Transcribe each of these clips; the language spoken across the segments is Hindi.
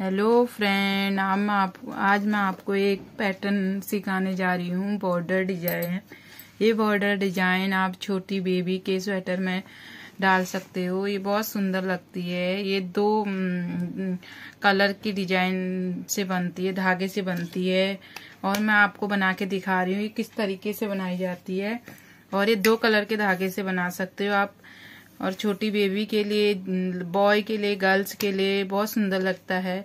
हेलो फ्रेंड आज मैं आप, आज मैं आपको एक पैटर्न सिखाने जा रही हूँ बॉर्डर डिज़ाइन ये बॉर्डर डिज़ाइन आप छोटी बेबी के स्वेटर में डाल सकते हो। ये बहुत सुंदर लगती है। ये दो कलर की डिज़ाइन से बनती है, धागे से बनती है। और मैं आपको बना के दिखा रही हूँ, ये किस तरीके से बनाई जाती है। और ये दो कलर के धागे से बना सकते हो आप। और छोटी बेबी के लिए बॉय के लिए गर्ल्स के लिए बहुत सुंदर लगता है।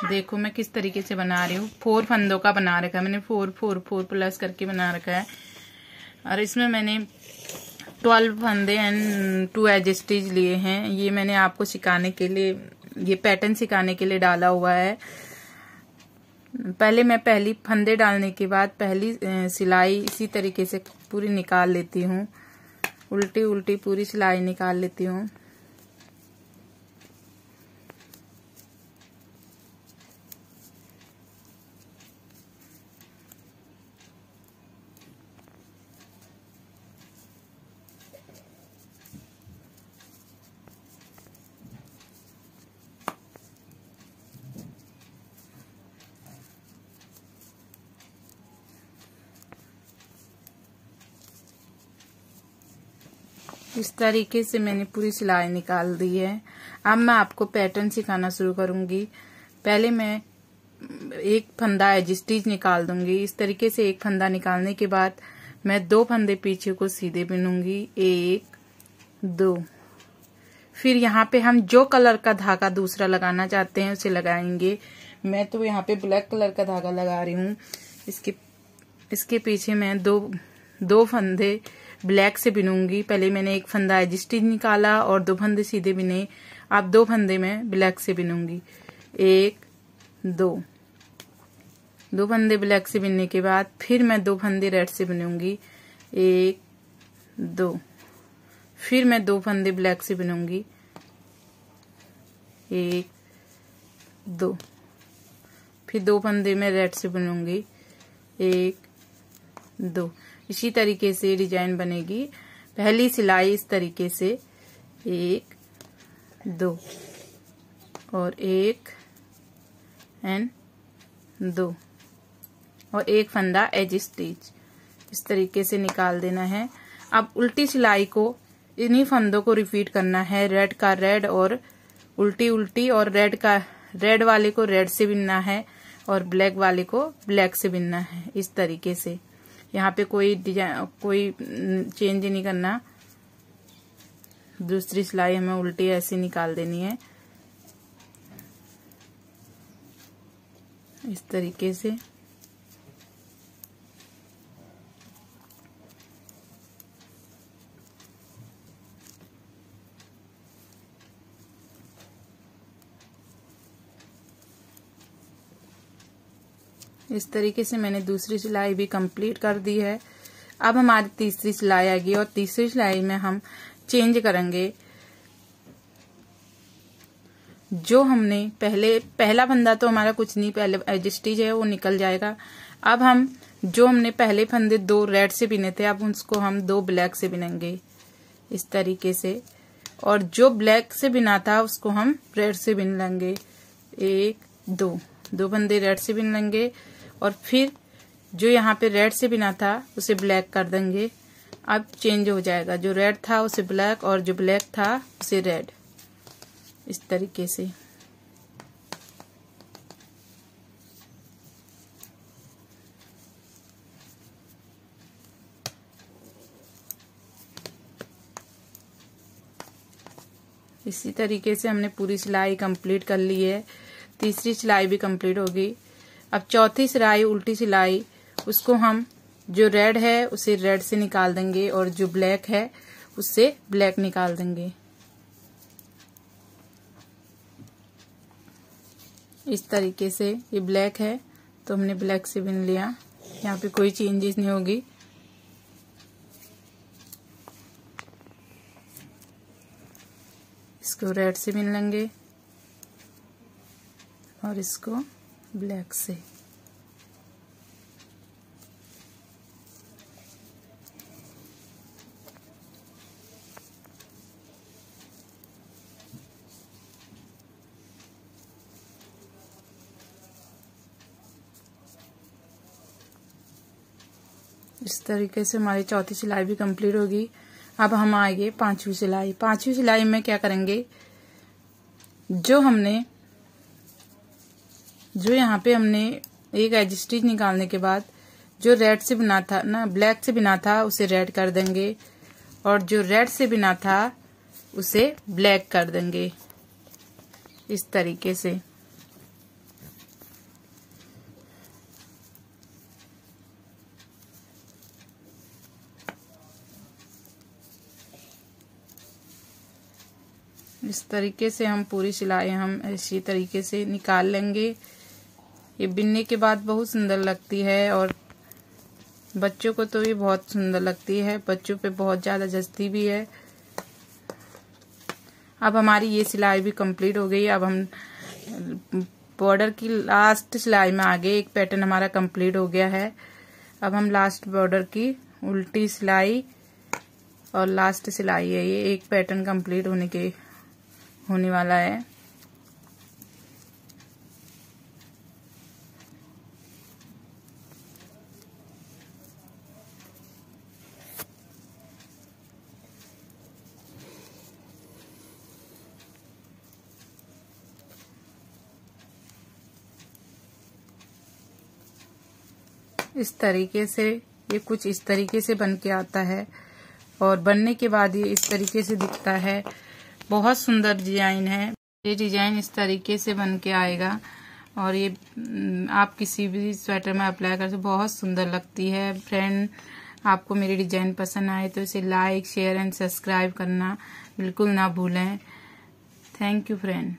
देखो मैं किस तरीके से बना रही हूँ। फोर फंदों का बना रखा है। मैंने फोर फोर फोर प्लस करके बना रखा है। और इसमें मैंने ट्वेल्व फंदे एंड टू एज स्टिच लिए हैं। ये मैंने आपको सिखाने के लिए, ये पैटर्न सिखाने के लिए डाला हुआ है। पहले मैं पहली फंदे डालने के बाद पहली सिलाई इसी तरीके से पूरी निकाल लेती हूँ। उल्टी उल्टी पूरी सिलाई निकाल लेती हूँ। इस तरीके से मैंने पूरी सिलाई निकाल दी है। अब मैं आपको पैटर्न सिखाना शुरू करूँगी। पहले मैं एक फंदा एज स्टिच निकाल दूँगी। इस तरीके से एक फंदा निकालने के बाद मैं दो फंदे पीछे को सीधे बिनूँगी। एक, दो। फिर यहाँ पे हम जो कलर का धागा दूसरा लगाना चाहते हैं, उसे लगाएँगे। मैं तो यहाँ पे ब्लैक कलर का धागा लगा रही हूँ। इसके इसके पीछे मैं दो दो फंदे ब्लैक से बिनूँगी पहले मैंने एक फंदा एजिस्टिज निकाला और दो फंदे सीधे बिने अब दो फंदे में ब्लैक से बिनूँगी एक, दो। दो फंदे ब्लैक से बिनने के बाद फिर मैं दो फंदे रेड से बिनूँगी एक, दो। फिर मैं दो फंदे ब्लैक से बिनूँगी एक, दो। फिर दो फंदे में रेड से बनूँगी एक, दो। इसी तरीके से डिज़ाइन बनेगी। पहली सिलाई इस तरीके से। एक, दो। और एक, एंड दो। और एक फंदा एज स्टिच इस तरीके से निकाल देना है। अब उल्टी सिलाई को, इन्हीं फंदों को रिपीट करना है। रेड का रेड और उल्टी उल्टी और रेड का रेड वाले को रेड से बिनना है और ब्लैक वाले को ब्लैक से बिनना है। इस तरीके से। यहाँ पे कोई डिज़ाइन कोई चेंज नहीं करना। दूसरी सिलाई हमें उल्टी ऐसे निकाल देनी है। इस तरीके से। इस तरीके से मैंने दूसरी सिलाई भी कंप्लीट कर दी है। अब हमारी तीसरी सिलाई आएगी और तीसरी सिलाई में हम चेंज करेंगे। जो हमने पहले, पहला फंदा तो हमारा कुछ नहीं, पहले एडजस्टिज है वो निकल जाएगा। अब हम, जो हमने पहले फंदे दो रेड से बिने थे, अब उसको हम दो ब्लैक से बिनेंगे। इस तरीके से। और जो ब्लैक से बिना था, उसको हम रेड से बिन लेंगे। एक, दो। दो फंदे रेड से बिन लेंगे। और फिर जो यहाँ पे रेड से बिना था, उसे ब्लैक कर देंगे। अब चेंज हो जाएगा। जो रेड था, उसे ब्लैक और जो ब्लैक था, उसे रेड इस तरीके से। इसी तरीके से हमने पूरी सिलाई कंप्लीट कर ली है। तीसरी सिलाई भी कंप्लीट होगी अब चौथी सिलाई, उल्टी सिलाई, उसको हम जो रेड है, उसे रेड से निकाल देंगे और जो ब्लैक है, उससे ब्लैक निकाल देंगे। इस तरीके से ये ब्लैक है तो हमने ब्लैक से बिन लिया। यहाँ पे कोई चेंजेस नहीं होगी। इसको रेड से बिन लेंगे और इसको ब्लैक से। इस तरीके से हमारी चौथी सिलाई भी कंप्लीट होगी। अब हम आएँगे पांचवी सिलाई। पांचवी सिलाई में क्या करेंगे? जो हमने जो यहाँ पे हमने एक एज स्टिच निकालने के बाद जो रेड से बिना था, ना ब्लैक से बिना था, उसे रेड कर देंगे। और जो रेड से बिना था, उसे ब्लैक कर देंगे। इस तरीके से। इस तरीके से हम पूरी सिलाई हम इसी तरीके से निकाल लेंगे। ये बिनने के बाद बहुत सुंदर लगती है और बच्चों को तो ये बहुत सुंदर लगती है। बच्चों पे बहुत ज़्यादा जस्ती भी है। अब हमारी ये सिलाई भी कंप्लीट हो गई। अब हम बॉर्डर की लास्ट सिलाई में आगे एक पैटर्न हमारा कंप्लीट हो गया है। अब हम लास्ट बॉर्डर की उल्टी सिलाई और लास्ट सिलाई है। ये एक पैटर्न कंप्लीट होने के, होने वाला है। इस तरीके से, ये कुछ इस तरीके से बन के आता है। और बनने के बाद ये इस तरीके से दिखता है। बहुत सुंदर डिज़ाइन है। ये डिज़ाइन इस तरीके से बन के आएगा। और ये आप किसी भी स्वेटर में अप्लाई कर सकते बहुत सुंदर लगती है। फ्रेंड, आपको मेरी डिज़ाइन पसंद आए तो इसे लाइक, शेयर एंड सब्सक्राइब करना बिल्कुल ना भूलें। Thank you, friend.